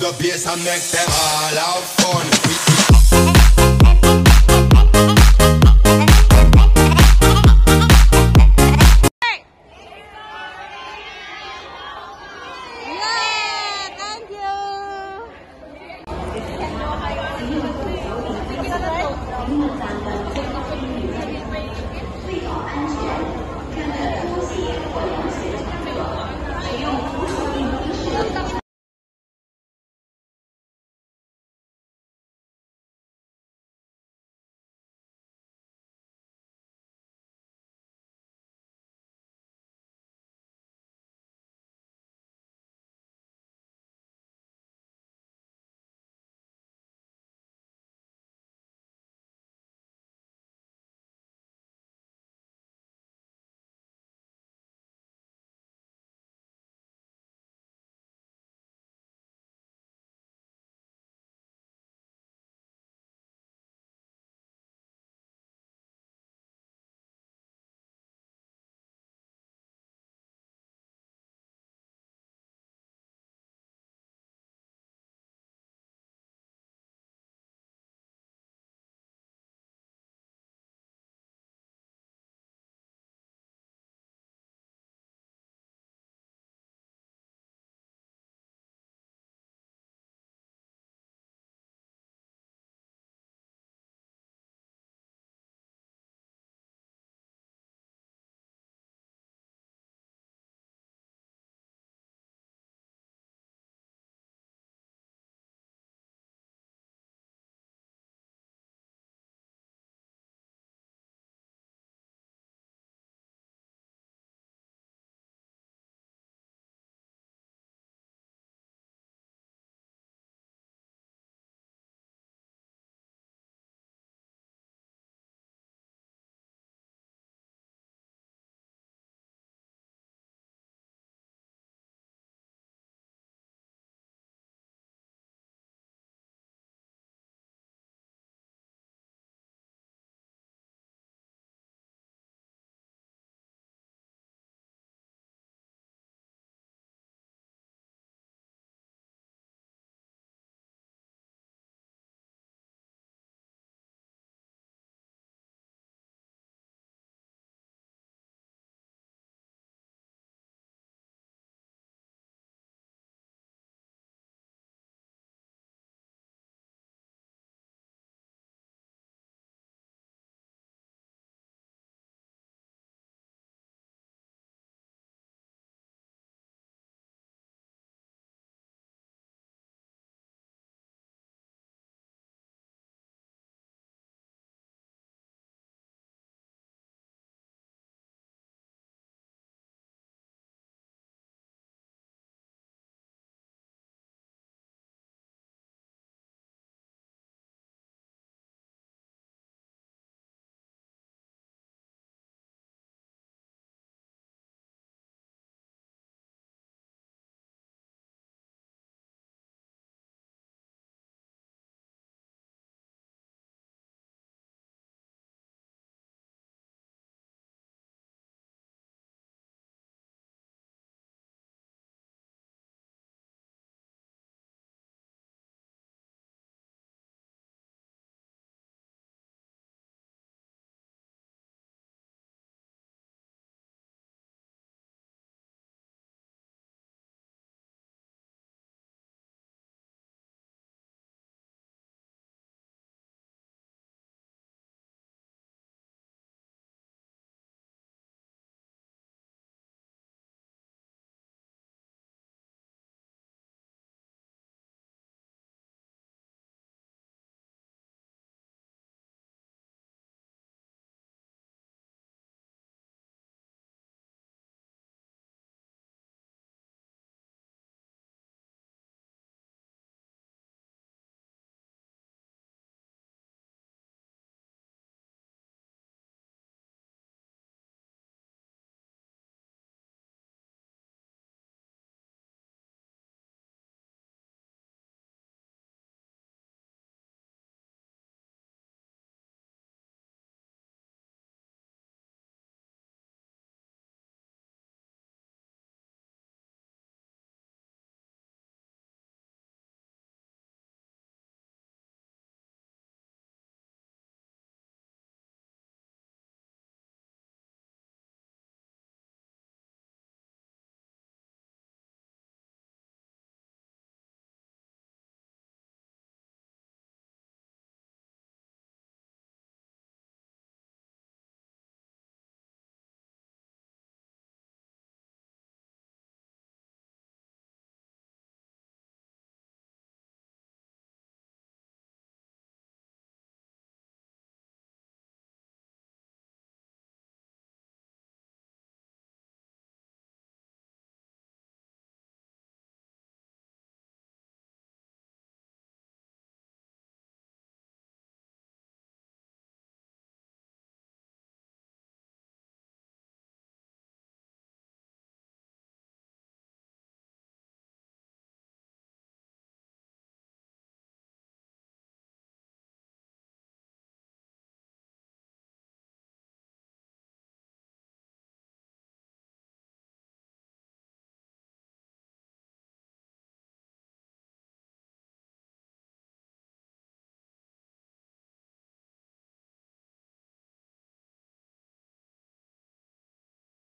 the bass and make them all have fun.